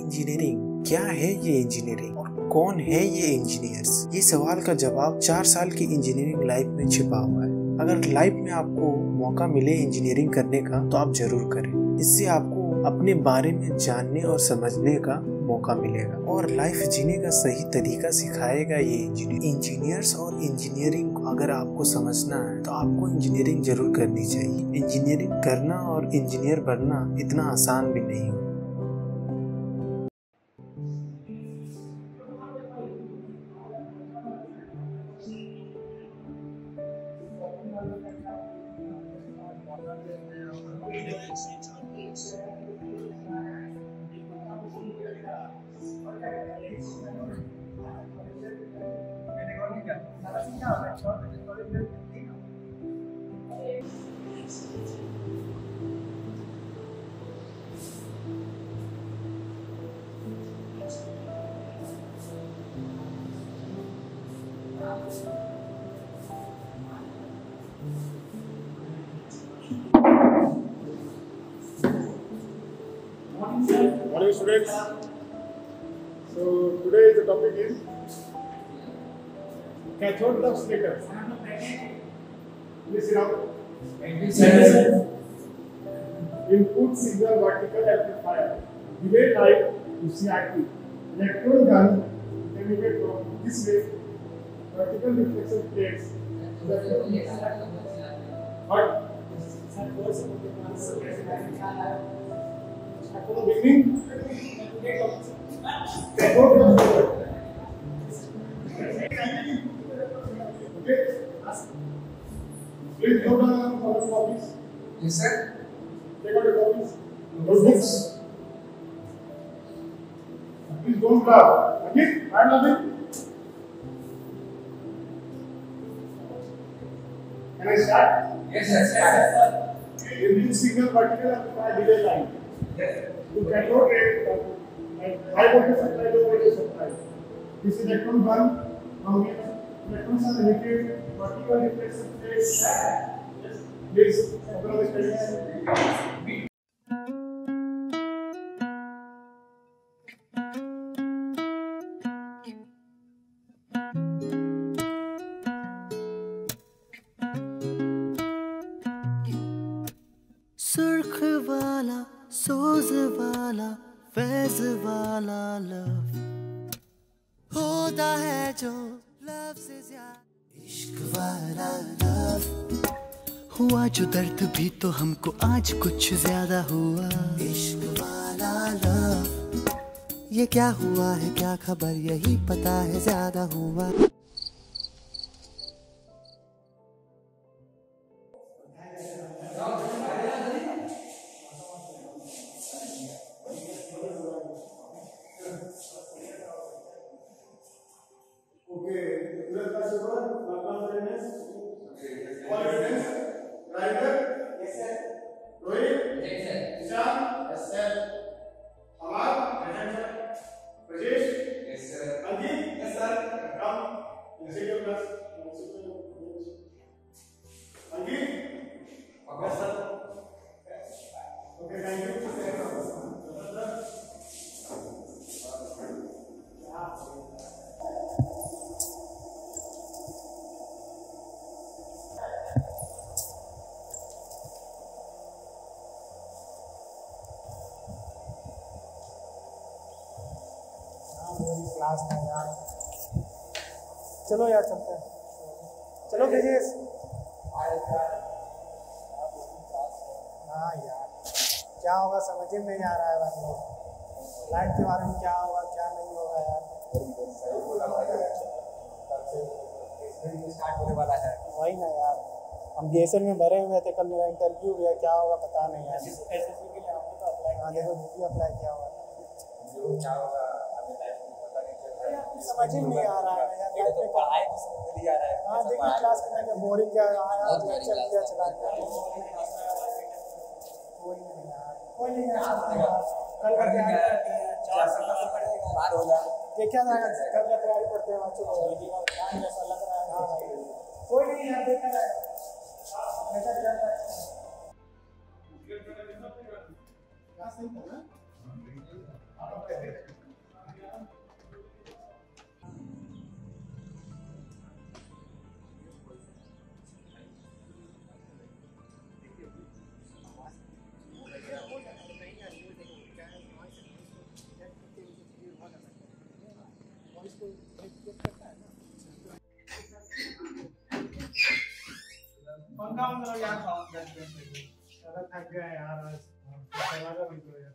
Engineering? क्या है ये इंजीनियरिंग? और कौन है ये इंजीनियर्स ये सवाल का जवाब चार साल की इंजीनियरिंग लाइफ में छिपा हुआ है। अगर लाइफ में आपको मौका मिले इंजीनियरिंग करने का तो आप ज़रूर करें। इससे आपको अपने बारे में जानने और समझने का मौका मिलेगा। और लाइफ जीने का सही तरीका सिखाएगा ये इंजीनियर इंजीनियर्स और इंजीनियरिंग अगर आपको समझना है तो आपको इंजीनियरिंग ज़रूर करनी चाहिए। इंजीनियरिंग करना और इंजीनियर बनना इतना आसान भी नहीं हो Morning morning students. So today the topic is cathode lux later. Please sit down. Input signal vertical amplifier. Delay light to CRT. Electron gun emitted from this way. Vertical reflection plates. What? From the beginning. Okay? Please go down for the copies. Yes, sir. Take out your copies. Notebooks. Please don't laugh. Again, I'm laughing. Can I start? Yes, sir. Start. Every single vertical amplifier delay line. Yes. You cannot rate like high voltage supply, low voltage supply. This is electron gun. From here, electrons are emitted vertical reflection plates. Yes. Please open up the Faiz वाला love होता है जो love से इश्क वाला love हुआ, जो दर्द भी तो हमको आज कुछ ज़्यादा हुआ। इश्क वाला लव ये क्या हुआ है, क्या खबर, यही पता है, ज़्यादा हुआ। Rohit. Yes, sir. Ishan. Class में यार। चलो यार चलते हैं। चलो ब्रिजेश हाँ यार। क्या होगा समझ ही नहीं आ रहा है भाई लोग। लाइफ के बारे में क्या होगा क्या नहीं होगा यार। स्टार्ट होने वाला है वही ना यार। हम बीएसएन में भरे हुए थे कल मेरा इंटरव्यू भी है क्या होगा पता नहीं यार। एसएससी के लिए हमने तो अप्लाई हाँ देखो भी अप्लाई किया हुआ है जो क्या होगा आगे लाइफ में पता नहीं चल रहा है समझ ही नहीं आ रहा है यार तो पढ़ाई तो समझ नहीं आ रहा है हाँ देखिए क्लास में बोरिंग क्या आया लेक्चर class चला गया कोई नहीं यार कोई नहीं यार कल का करते हैं चार साल का पढ़ेगा बाहर होगा देखा जाएगा कल का तैयारी करते हैं चलो टाइम जैसा लग रहा है हाँ कोई नहीं यार देखा जाएगा देखा जाएगा क्लास नहीं था ना करो यार सारा थक गया यार आज चला जा बिल्कुल यार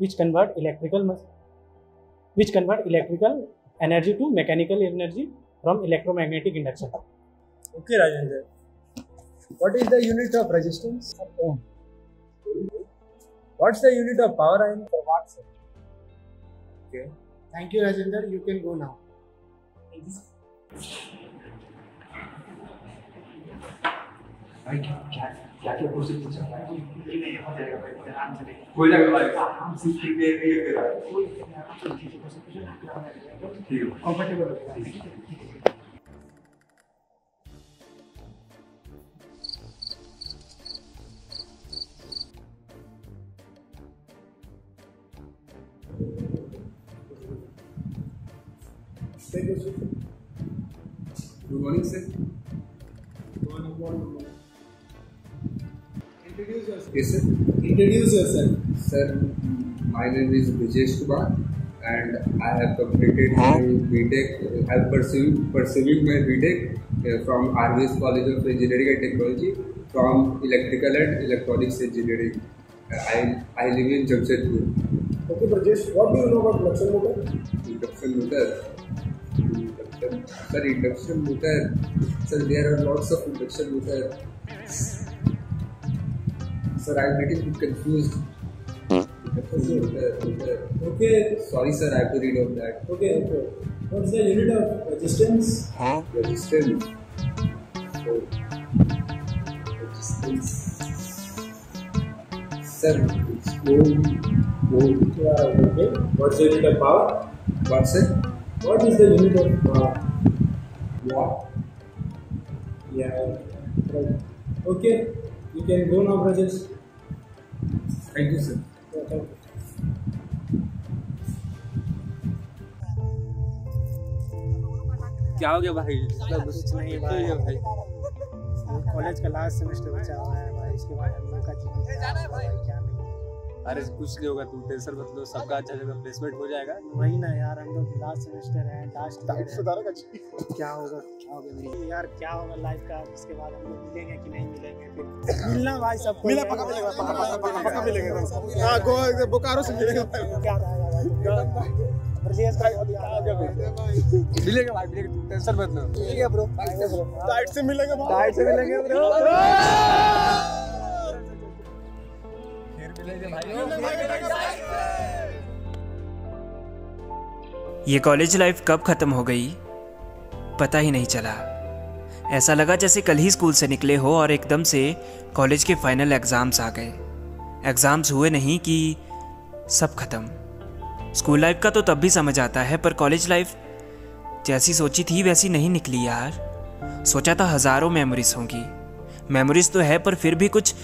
which convert electrical which convert electrical energy to mechanical energy from electromagnetic induction. Okay Rajendra what is the unit of resistance what's the unit of power ion Watts. Okay Thank you, Rajendra. You can go now. Comfortable. Take your seat. Good morning, sir. Good morning. Introduce yourself. Yes, sir. Introduce yourself. Sir, my name is Brijesh Kumar, and I have completed my BTech. I am pursuing pursuing my BTech uh, from RVS College of Engineering and Technology from Electrical and Electronics Engineering. Uh, I I live in Jamshedpur. Okay, Brajesh, what do you know about induction motor? Induction motor. Sir, induction motor. Sir, there are lots of induction motor. Sir, I am a little bit confused. Induction motor, motor. Okay, Sorry, sir, I have to read on that. okay, okay. What's the unit of resistance? Resistance. So, resistance. Sir, it's ohm. Ohm. Yeah, okay. What's the unit of power? What, sir? What is the unit of power? What? Yeah, right. Okay, you can go now, Brajesh. Thank you you. क्या हो गया भाई कुछ नहीं भाई। भाई college का last semester बचा हुआ है भाई इसके बाद हम लोग का जीवन क्या अरे कुछ नहीं होगा तुम टेंशन मत लो सबका अच्छा जगह प्लेसमेंट हो जाएगा। वही ना यार हम लोग लास्ट सेमेस्टर है लास्ट क्या होगा क्या होगा मेरी यार क्या होगा लाइफ का? इसके बाद हम लोग मिलेंगे कि नहीं मिलेंगे? फिर मिलना भाई सबको। मिला पक्का मिलेगा पक्का पक्का पक्का मिलेगा। हाँ गो बोकारो से मिलेगा। क्या का मिलेगा भाई मिलेगा तुम टेंशन मत लो। ठीक है ब्रो। डाइट से मिलेगा डाइट से मिलेंगे ब्रो! ये कॉलेज लाइफ कब ख़त्म हो गई? पता ही नहीं चला। ऐसा लगा जैसे कल ही स्कूल से निकले हो और एकदम से कॉलेज के फाइनल एग्ज़ाम्स आ गए। एग्ज़ाम्स हुए नहीं कि सब खत्म। स्कूल लाइफ का तो तब भी समझ आता है, पर कॉलेज लाइफ जैसी सोची थी वैसी नहीं निकली यार। सोचा था हज़ारों मेमोरीज होंगी। मेमोरीज तो है, पर फिर भी कुछ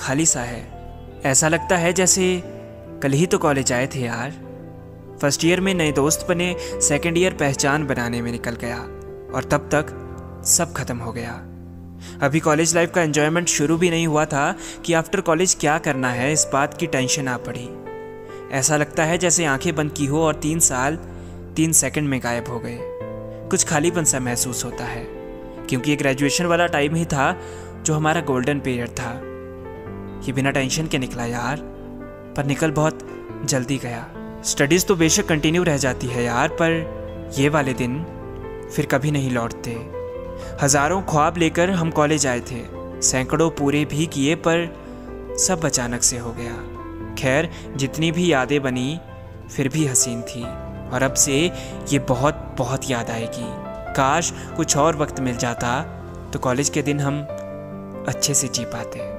खाली सा है। ऐसा लगता है जैसे कल ही तो कॉलेज आए थे यार। फ़र्स्ट ईयर में नए दोस्त बने सेकेंड ईयर पहचान बनाने में निकल गया, और तब तक सब खत्म हो गया। अभी कॉलेज लाइफ का एंजॉयमेंट शुरू भी नहीं हुआ था कि आफ्टर कॉलेज क्या करना है, इस बात की टेंशन आ पड़ी। ऐसा लगता है जैसे आँखें बंद की हो और तीन साल, तीन सेकंड में गायब हो गए। कुछ खालीपन सा महसूस होता है, क्योंकि ये ग्रेजुएशन वाला टाइम ही था जो हमारा गोल्डन पीरियड था। ये बिना टेंशन के निकला यार। पर निकल बहुत जल्दी गया। स्टडीज़ तो बेशक कंटिन्यू रह जाती है यार, पर ये वाले दिन फिर कभी नहीं लौटते। हज़ारों ख्वाब लेकर हम कॉलेज आए थे। सैकड़ों पूरे भी किए, पर सब अचानक से हो गया। खैर, जितनी भी यादें बनी, फिर भी हसीन थी। और अब से ये बहुत बहुत याद आएगी। काश कुछ और वक्त मिल जाता तो कॉलेज के दिन हम अच्छे से जी पाते।